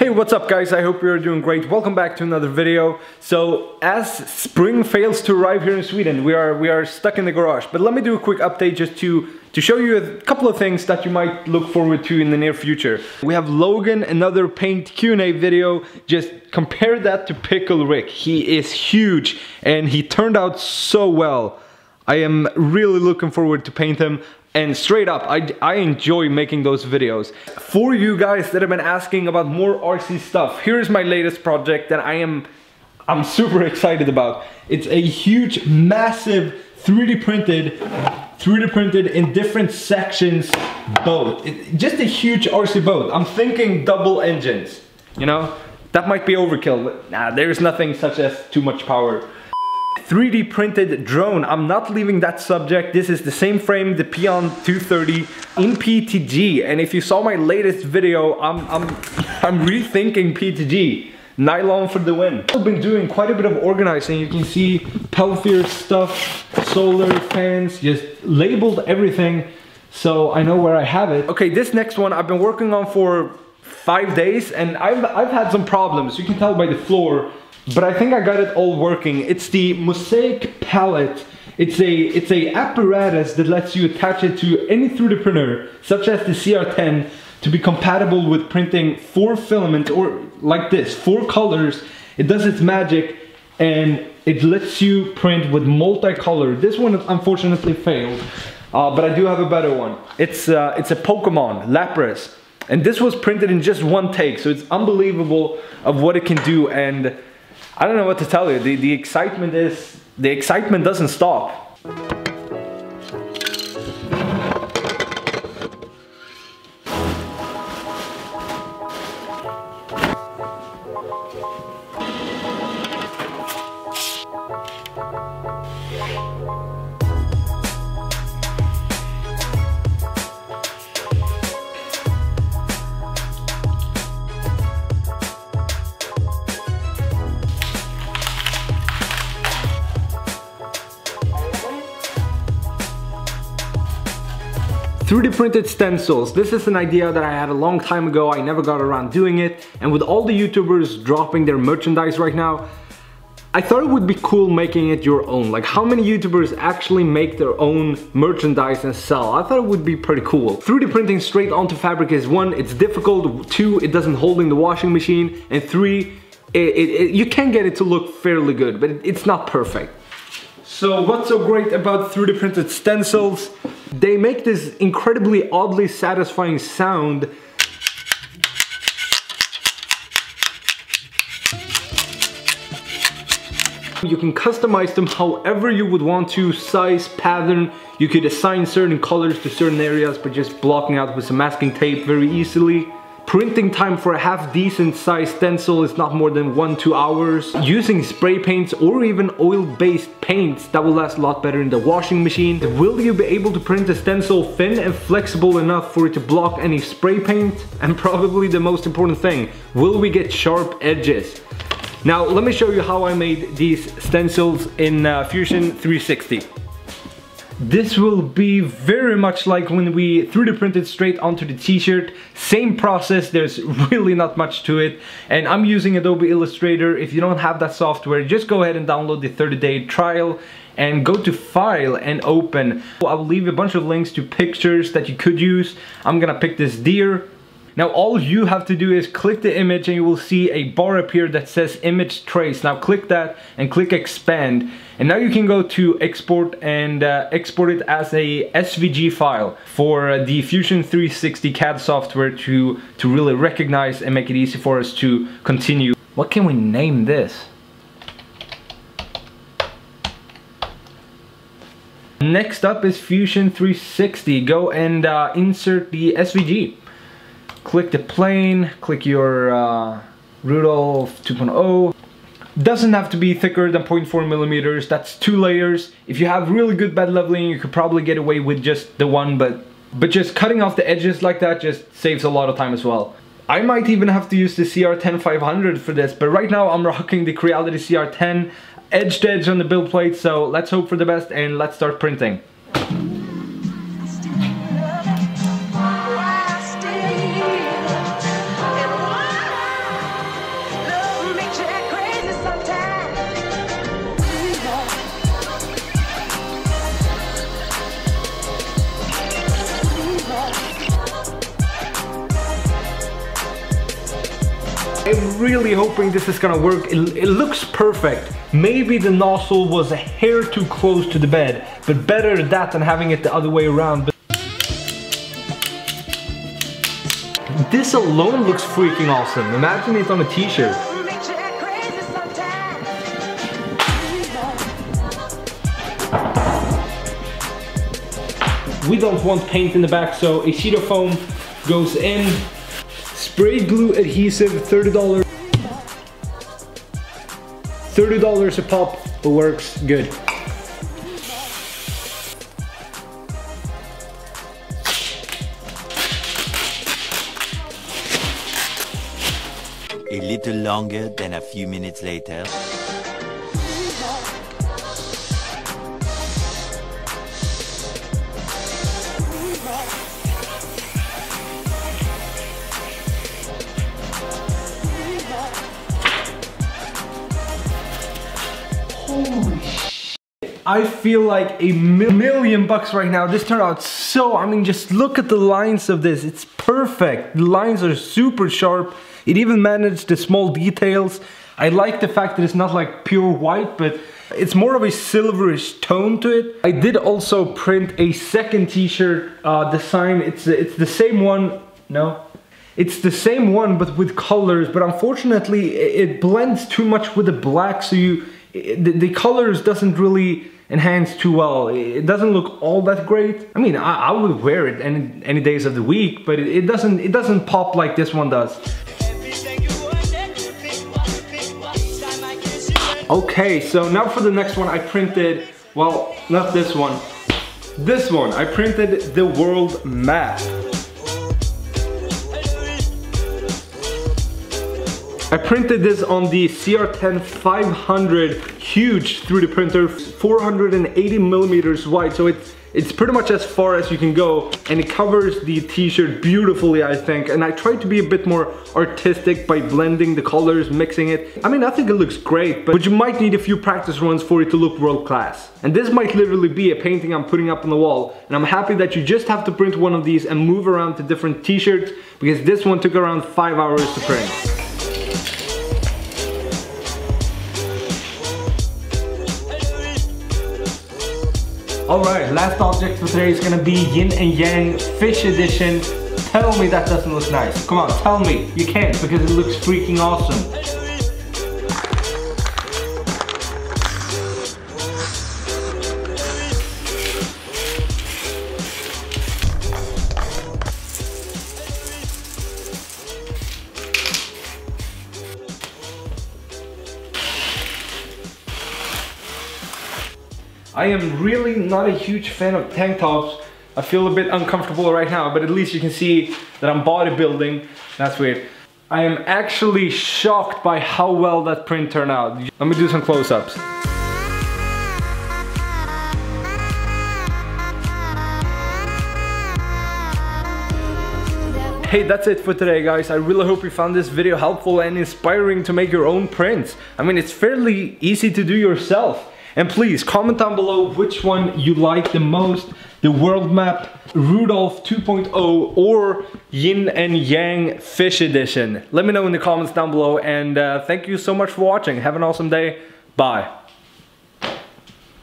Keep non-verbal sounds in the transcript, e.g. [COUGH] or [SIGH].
Hey, what's up guys? I hope you're doing great. Welcome back to another video. So, as spring fails to arrive here in Sweden, we are we are stuck in the garage. But let me do a quick update just to to show you a couple of things that you might look forward to in the near future. We have Logan, another paint Q&A video. Just compare that to Pickle Rick. He is huge and he turned out so well. I am really looking forward to paint him. And straight up, I, I enjoy making those videos. For you guys that have been asking about more RC stuff, here's my latest project that I am I'm super excited about. It's a huge, massive 3D printed, 3D printed in different sections boat. It, just a huge RC boat. I'm thinking double engines, you know? That might be overkill, but nah, there's nothing such as too much power. 3D printed drone. I'm not leaving that subject. This is the same frame, the Peon 230 in PETG. And if you saw my latest video, I'm, I'm, [LAUGHS] I'm rethinking PETG. Nylon for the win. I've been doing quite a bit of organizing. You can see Peltier stuff, solar fans, just labeled everything so I know where I have it. Okay, this next one I've been working on for five days and I've, I've had some problems. You can tell by the floor but I think I got it all working. It's the Mosaic palette. It's a, it's a apparatus that lets you attach it to any 3D printer, such as the CR10, to be compatible with printing four filaments, or like this, four colors. It does its magic, and it lets you print with multicolor. This one unfortunately failed, uh, but I do have a better one. It's, uh, it's a Pokemon, Lapras. And this was printed in just one take, so it's unbelievable of what it can do. And I don't know what to tell you. The, the excitement is, the excitement doesn't stop. 3D printed stencils. This is an idea that I had a long time ago. I never got around doing it. And with all the YouTubers dropping their merchandise right now, I thought it would be cool making it your own. Like how many YouTubers actually make their own merchandise and sell? I thought it would be pretty cool. 3D printing straight onto fabric is one, it's difficult. Two, it doesn't hold in the washing machine. And three, it, it, it, you can get it to look fairly good, but it's not perfect. So what's so great about 3D printed stencils? They make this incredibly oddly satisfying sound You can customize them however you would want to, size, pattern. You could assign certain colors to certain areas by just blocking out with some masking tape very easily. Printing time for a half decent size stencil is not more than one, two hours. Using spray paints or even oil-based paints that will last a lot better in the washing machine. Will you be able to print a stencil thin and flexible enough for it to block any spray paint? And probably the most important thing, will we get sharp edges? Now let me show you how I made these stencils in uh, Fusion 360. This will be very much like when we 3D printed straight onto the t-shirt. Same process, there's [LAUGHS] really not much to it. And I'm using Adobe Illustrator. If you don't have that software, just go ahead and download the 30 day trial and go to file and open. I will leave a bunch of links to pictures that you could use. I'm gonna pick this deer now all you have to do is click the image and you will see a bar appear that says image trace. Now click that and click expand. And now you can go to export and uh, export it as a SVG file for the Fusion 360 CAD software to, to really recognize and make it easy for us to continue. What can we name this? Next up is Fusion 360. Go and uh, insert the SVG click the plane, click your uh, Rudolph 2.0. Doesn't have to be thicker than 0.4 millimeters, that's two layers. If you have really good bed leveling, you could probably get away with just the one, but, but just cutting off the edges like that just saves a lot of time as well. I might even have to use the CR10 500 for this, but right now I'm rocking the Creality CR10 edge to edge on the build plate, so let's hope for the best and let's start printing. Really hoping this is gonna work. It, it looks perfect. Maybe the nozzle was a hair too close to the bed, but better that than having it the other way around. But this alone looks freaking awesome. Imagine it on a t-shirt. We don't want paint in the back, so a sheet of foam goes in. Spray glue adhesive, $30. $30 a pop, works good. A little longer than a few minutes later. I feel like a million bucks right now. This turned out so, I mean, just look at the lines of this. It's perfect. The lines are super sharp. It even managed the small details. I like the fact that it's not like pure white, but it's more of a silverish tone to it. I did also print a second t-shirt uh, design. It's, it's the same one, no? It's the same one, but with colors, but unfortunately it blends too much with the black, so you, the, the colors doesn't really enhance too well. It doesn't look all that great. I mean, I, I would wear it any, any days of the week, but it, it doesn't it doesn't pop like this one does. Okay, so now for the next one, I printed, well, not this one, this one. I printed the world map. I printed this on the CR10 500 huge 3D printer, 480 millimeters wide, so it's it's pretty much as far as you can go and it covers the t-shirt beautifully I think and I tried to be a bit more artistic by blending the colors, mixing it. I mean I think it looks great but you might need a few practice runs for it to look world class. And this might literally be a painting I'm putting up on the wall and I'm happy that you just have to print one of these and move around to different t-shirts because this one took around 5 hours to print. Alright, last object for today is gonna be Yin and Yang Fish Edition. Tell me that doesn't look nice. Come on, tell me. You can't because it looks freaking awesome. I am really not a huge fan of tank tops. I feel a bit uncomfortable right now, but at least you can see that I'm bodybuilding. That's weird. I am actually shocked by how well that print turned out. Let me do some close-ups. Hey, that's it for today guys. I really hope you found this video helpful and inspiring to make your own prints. I mean, it's fairly easy to do yourself. And please comment down below which one you like the most, the world map, Rudolph 2.0 or Yin and Yang Fish Edition. Let me know in the comments down below and uh, thank you so much for watching. Have an awesome day. Bye.